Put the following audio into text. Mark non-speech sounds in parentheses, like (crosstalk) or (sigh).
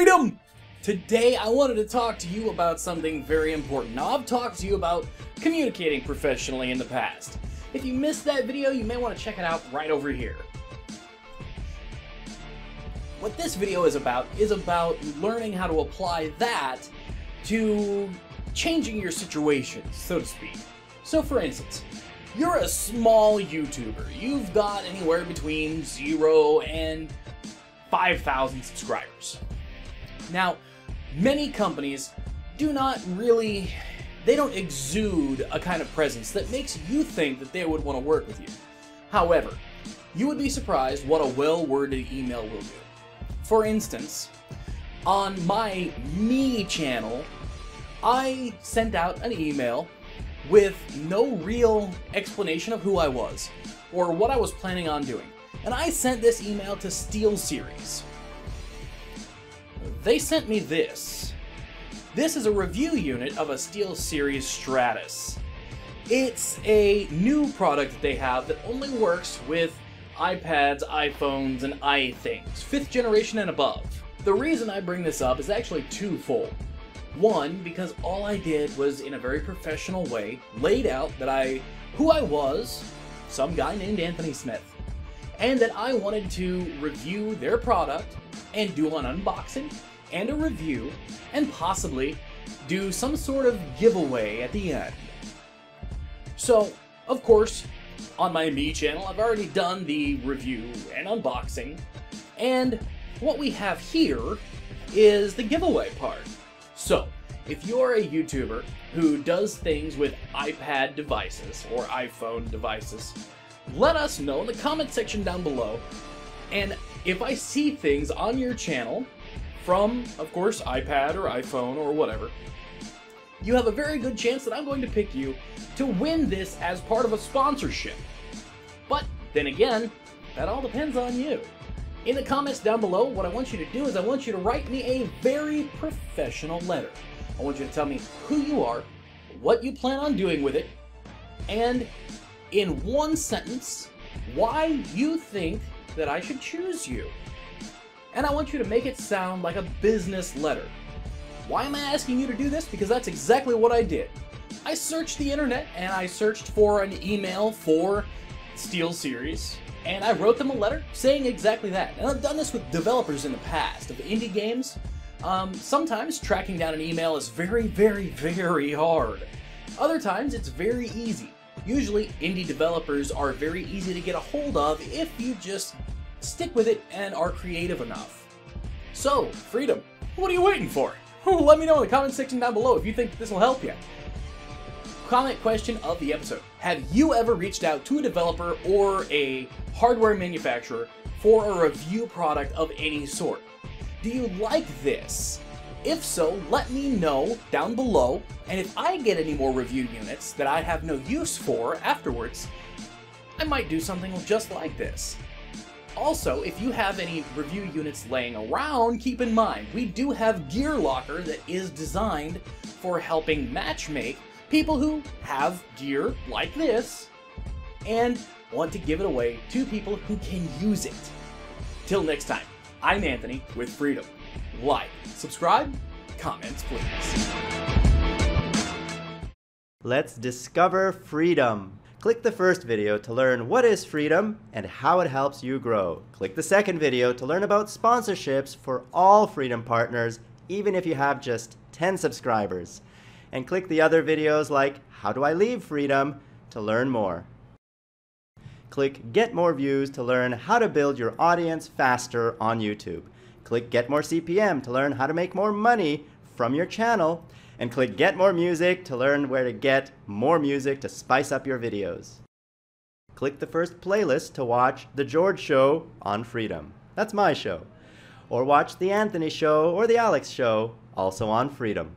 freedom! Today I wanted to talk to you about something very important. Now I've talked to you about communicating professionally in the past. If you missed that video, you may want to check it out right over here. What this video is about is about learning how to apply that to changing your situation, so to speak. So for instance, you're a small YouTuber. You've got anywhere between 0 and 5,000 subscribers. Now, many companies do not really, they don't exude a kind of presence that makes you think that they would want to work with you. However, you would be surprised what a well-worded email will do. For instance, on my me channel, I sent out an email with no real explanation of who I was or what I was planning on doing. And I sent this email to SteelSeries. They sent me this. This is a review unit of a SteelSeries Stratus. It's a new product that they have that only works with iPads, iPhones, and iThings, 5th generation and above. The reason I bring this up is actually twofold. One, because all I did was, in a very professional way, laid out that I, who I was, some guy named Anthony Smith, and that I wanted to review their product and do an unboxing and a review and possibly do some sort of giveaway at the end. So, of course, on my Me channel, I've already done the review and unboxing, and what we have here is the giveaway part. So, if you're a YouTuber who does things with iPad devices or iPhone devices, let us know in the comment section down below. And if I see things on your channel from, of course, iPad or iPhone or whatever, you have a very good chance that I'm going to pick you to win this as part of a sponsorship. But then again, that all depends on you. In the comments down below, what I want you to do is I want you to write me a very professional letter. I want you to tell me who you are, what you plan on doing with it, and in one sentence, why you think that I should choose you. And I want you to make it sound like a business letter. Why am I asking you to do this? Because that's exactly what I did. I searched the internet and I searched for an email for SteelSeries, and I wrote them a letter saying exactly that. And I've done this with developers in the past of indie games. Um, sometimes tracking down an email is very, very, very hard. Other times it's very easy. Usually, indie developers are very easy to get a hold of if you just stick with it and are creative enough. So, Freedom, what are you waiting for? (laughs) Let me know in the comment section down below if you think this will help you. Comment question of the episode. Have you ever reached out to a developer or a hardware manufacturer for a review product of any sort? Do you like this? If so, let me know down below, and if I get any more review units that I have no use for afterwards, I might do something just like this. Also, if you have any review units laying around, keep in mind, we do have Gear Locker that is designed for helping matchmake people who have gear like this and want to give it away to people who can use it. Till next time, I'm Anthony with Freedom. Like, subscribe, comments please. Let's discover freedom. Click the first video to learn what is freedom and how it helps you grow. Click the second video to learn about sponsorships for all Freedom partners, even if you have just 10 subscribers and click the other videos like How Do I Leave Freedom to learn more. Click Get More Views to learn how to build your audience faster on YouTube. Click Get More CPM to learn how to make more money from your channel. And click Get More Music to learn where to get more music to spice up your videos. Click the first playlist to watch The George Show on Freedom. That's my show. Or watch The Anthony Show or The Alex Show, also on Freedom.